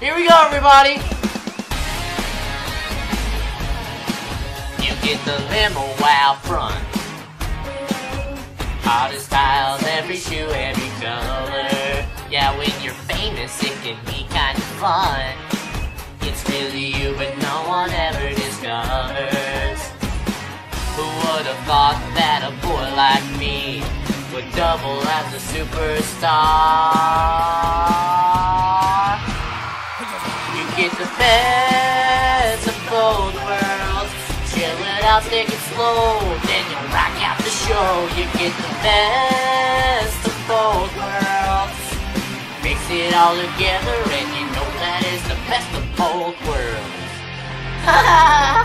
Here we go, everybody. You get the limo out front. Hottest styles, every shoe, every color. Yeah, when you're famous, it can be kind of fun. It's really you, but no one ever discovers. Who would have thought that a boy like me would double as a superstar? Get the best of both worlds. Chill it out, take it slow, then you rock out the show. You get the best of both worlds. Mix it all together, and you know that is the best of both worlds.